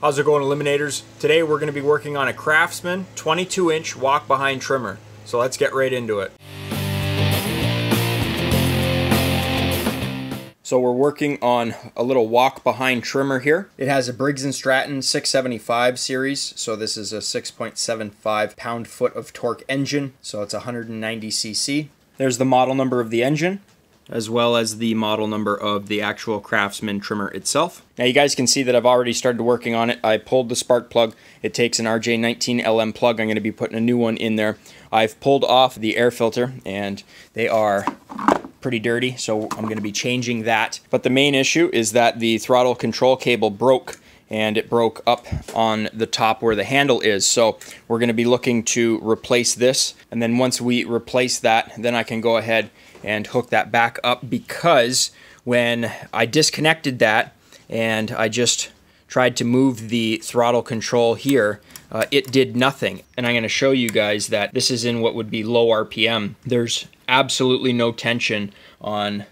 How's it going Eliminators? Today we're going to be working on a Craftsman 22 inch walk behind trimmer. So let's get right into it. So we're working on a little walk behind trimmer here. It has a Briggs & Stratton 675 series. So this is a 6.75 pound foot of torque engine. So it's 190 cc. There's the model number of the engine as well as the model number of the actual Craftsman trimmer itself. Now you guys can see that I've already started working on it. I pulled the spark plug. It takes an RJ19LM plug. I'm going to be putting a new one in there. I've pulled off the air filter and they are pretty dirty, so I'm going to be changing that. But the main issue is that the throttle control cable broke and it broke up on the top where the handle is. So we're going to be looking to replace this. And then once we replace that, then I can go ahead and hook that back up because when I disconnected that and I just tried to move the throttle control here, uh, it did nothing. And I'm going to show you guys that this is in what would be low RPM. There's absolutely no tension on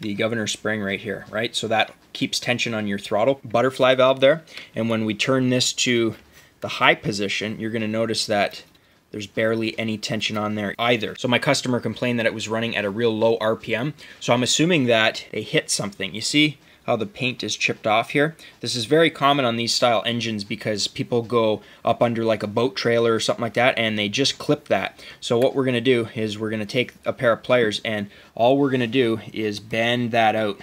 the governor spring right here, right? So that keeps tension on your throttle butterfly valve there. And when we turn this to the high position, you're going to notice that there's barely any tension on there either. So my customer complained that it was running at a real low RPM. So I'm assuming that they hit something. You see how the paint is chipped off here? This is very common on these style engines because people go up under like a boat trailer or something like that and they just clip that. So what we're gonna do is we're gonna take a pair of pliers and all we're gonna do is bend that out.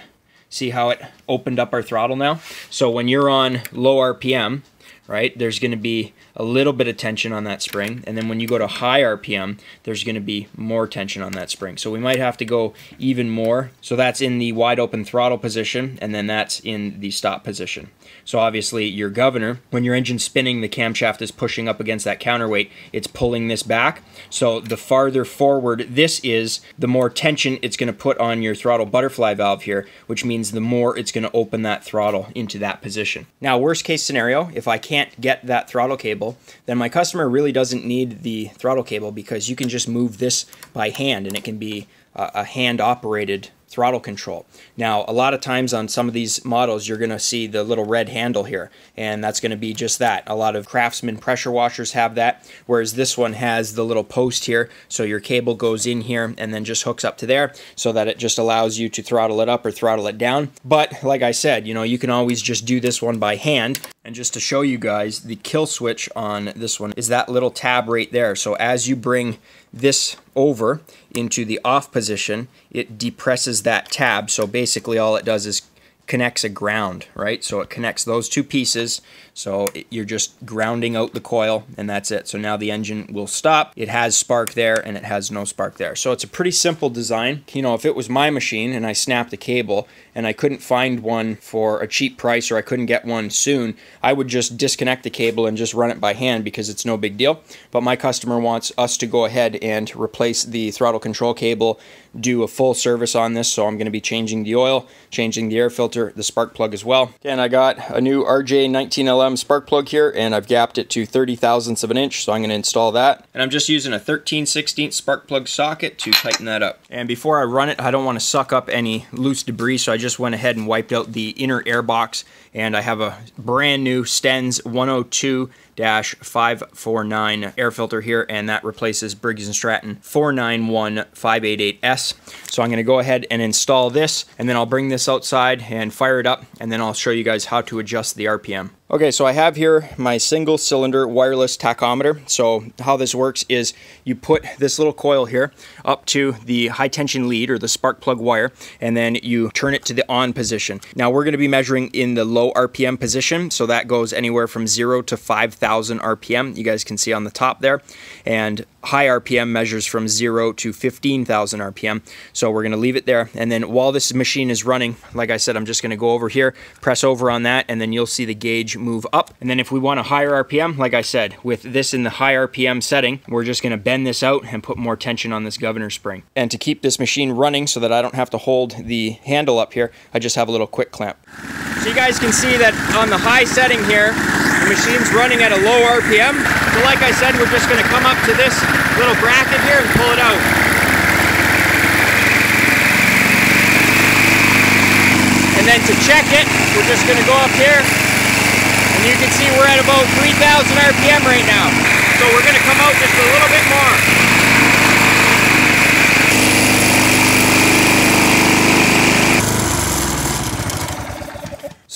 See how it opened up our throttle now? So when you're on low RPM, right, there's gonna be a little bit of tension on that spring. And then when you go to high RPM, there's going to be more tension on that spring. So we might have to go even more. So that's in the wide open throttle position, and then that's in the stop position. So obviously your governor, when your engine's spinning, the camshaft is pushing up against that counterweight. It's pulling this back. So the farther forward this is, the more tension it's going to put on your throttle butterfly valve here, which means the more it's going to open that throttle into that position. Now, worst case scenario, if I can't get that throttle cable then my customer really doesn't need the throttle cable because you can just move this by hand and it can be uh, a hand operated throttle control. Now, a lot of times on some of these models, you're going to see the little red handle here, and that's going to be just that. A lot of Craftsman pressure washers have that, whereas this one has the little post here, so your cable goes in here and then just hooks up to there, so that it just allows you to throttle it up or throttle it down. But like I said, you know, you can always just do this one by hand. And just to show you guys, the kill switch on this one is that little tab right there. So as you bring this over into the off position, it depresses that tab. So basically all it does is connects a ground, right? So it connects those two pieces. So it, you're just grounding out the coil and that's it. So now the engine will stop. It has spark there and it has no spark there. So it's a pretty simple design. You know, if it was my machine and I snapped the cable and I couldn't find one for a cheap price or I couldn't get one soon, I would just disconnect the cable and just run it by hand because it's no big deal. But my customer wants us to go ahead and replace the throttle control cable, do a full service on this. So I'm going to be changing the oil, changing the air filter, the spark plug as well. And I got a new RJ19LM spark plug here and I've gapped it to 30 thousandths of an inch, so I'm going to install that. And I'm just using a 13 16 spark plug socket to tighten that up. And before I run it, I don't want to suck up any loose debris, so I just went ahead and wiped out the inner air box and I have a brand new Stens 102 549 air filter here and that replaces Briggs & Stratton 491588S. So I'm going to go ahead and install this and then I'll bring this outside and fire it up and then I'll show you guys how to adjust the RPM. Okay, so I have here my single cylinder wireless tachometer. So how this works is you put this little coil here up to the high tension lead or the spark plug wire, and then you turn it to the on position. Now we're gonna be measuring in the low RPM position, so that goes anywhere from zero to 5,000 RPM. You guys can see on the top there. And high RPM measures from 0 to 15,000 RPM. So we're going to leave it there. And then while this machine is running, like I said, I'm just going to go over here, press over on that, and then you'll see the gauge move up. And then if we want a higher RPM, like I said, with this in the high RPM setting, we're just gonna bend this out and put more tension on this governor spring. And to keep this machine running so that I don't have to hold the handle up here, I just have a little quick clamp. So you guys can see that on the high setting here, the machine's running at a low RPM. So like I said, we're just gonna come up to this little bracket here and pull it out. And then to check it, we're just gonna go up here And you can see we're at about 3,000 RPM right now. So we're gonna come out just a little bit more.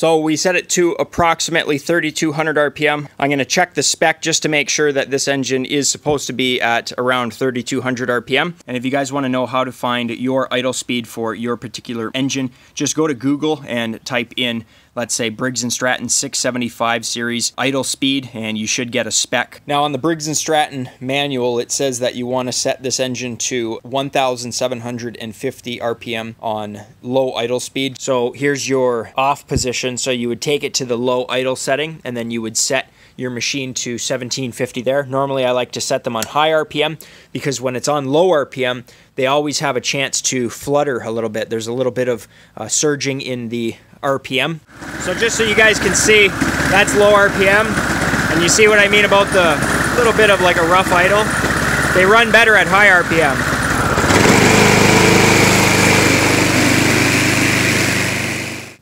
So we set it to approximately 3200 RPM. I'm going to check the spec just to make sure that this engine is supposed to be at around 3200 RPM. And if you guys want to know how to find your idle speed for your particular engine, just go to Google and type in let's say Briggs & Stratton 675 series idle speed and you should get a spec. Now on the Briggs & Stratton manual it says that you want to set this engine to 1750 RPM on low idle speed. So here's your off position so you would take it to the low idle setting and then you would set your machine to 1750 there. Normally I like to set them on high RPM because when it's on low RPM they always have a chance to flutter a little bit. There's a little bit of uh, surging in the RPM. So just so you guys can see, that's low RPM. And you see what I mean about the little bit of like a rough idle? They run better at high RPM.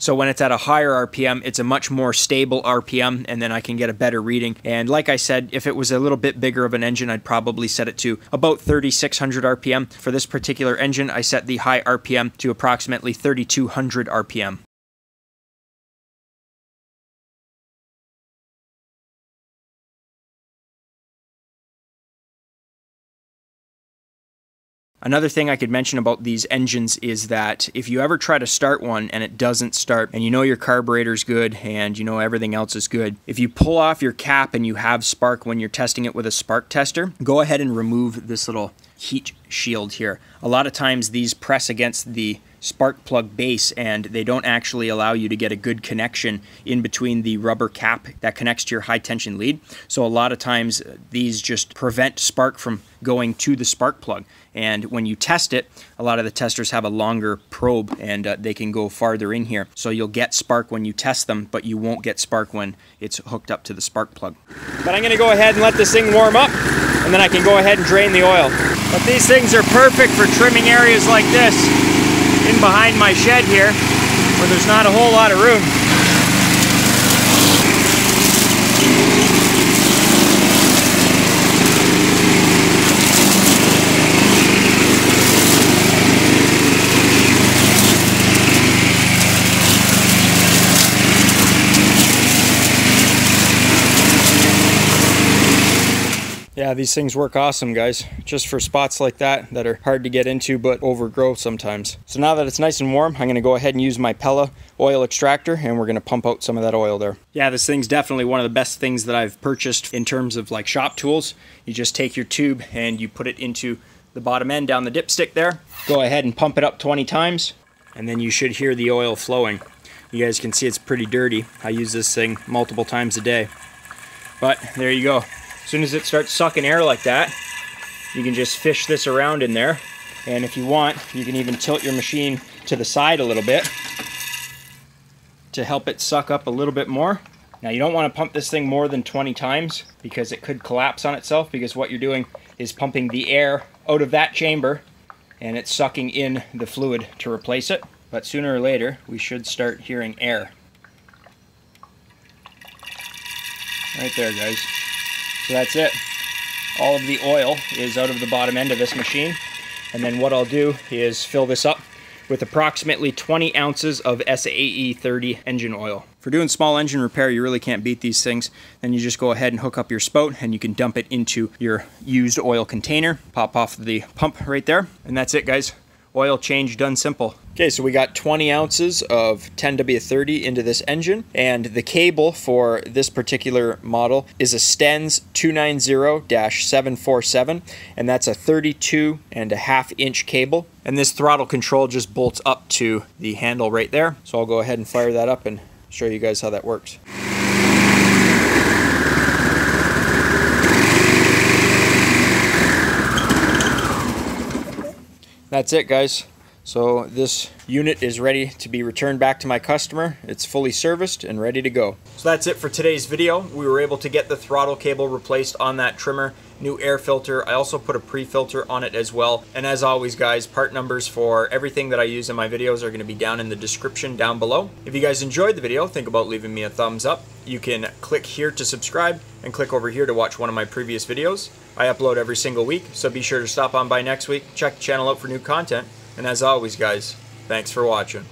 So when it's at a higher RPM, it's a much more stable RPM, and then I can get a better reading. And like I said, if it was a little bit bigger of an engine, I'd probably set it to about 3600 RPM. For this particular engine, I set the high RPM to approximately 3200 RPM. Another thing I could mention about these engines is that if you ever try to start one and it doesn't start and you know your carburetor's good and you know everything else is good, if you pull off your cap and you have spark when you're testing it with a spark tester, go ahead and remove this little heat shield here. A lot of times these press against the spark plug base and they don't actually allow you to get a good connection in between the rubber cap that connects to your high tension lead. So a lot of times uh, these just prevent spark from going to the spark plug. And when you test it, a lot of the testers have a longer probe and uh, they can go farther in here. So you'll get spark when you test them, but you won't get spark when it's hooked up to the spark plug. But I'm gonna go ahead and let this thing warm up and then I can go ahead and drain the oil. But these things are perfect for trimming areas like this in behind my shed here where there's not a whole lot of room. Yeah, these things work awesome, guys. Just for spots like that that are hard to get into but overgrow sometimes. So now that it's nice and warm, I'm gonna go ahead and use my Pela oil extractor and we're gonna pump out some of that oil there. Yeah, this thing's definitely one of the best things that I've purchased in terms of like shop tools. You just take your tube and you put it into the bottom end down the dipstick there. Go ahead and pump it up 20 times and then you should hear the oil flowing. You guys can see it's pretty dirty. I use this thing multiple times a day. But there you go. As soon as it starts sucking air like that, you can just fish this around in there. And if you want, you can even tilt your machine to the side a little bit to help it suck up a little bit more. Now you don't want to pump this thing more than 20 times because it could collapse on itself because what you're doing is pumping the air out of that chamber and it's sucking in the fluid to replace it. But sooner or later, we should start hearing air. Right there, guys. So that's it. All of the oil is out of the bottom end of this machine. And then what I'll do is fill this up with approximately 20 ounces of SAE 30 engine oil. For doing small engine repair, you really can't beat these things. Then you just go ahead and hook up your spout and you can dump it into your used oil container. Pop off the pump right there. And that's it, guys oil change done simple. Okay, so we got 20 ounces of 10W30 into this engine, and the cable for this particular model is a Stens 290-747, and that's a 32 and a half inch cable. And this throttle control just bolts up to the handle right there. So I'll go ahead and fire that up and show you guys how that works. That's it, guys. So this unit is ready to be returned back to my customer. It's fully serviced and ready to go. So that's it for today's video. We were able to get the throttle cable replaced on that trimmer, new air filter. I also put a pre-filter on it as well. And as always guys, part numbers for everything that I use in my videos are going to be down in the description down below. If you guys enjoyed the video, think about leaving me a thumbs up. You can click here to subscribe and click over here to watch one of my previous videos. I upload every single week, so be sure to stop on by next week, check the channel out for new content, and as always, guys, thanks for watching.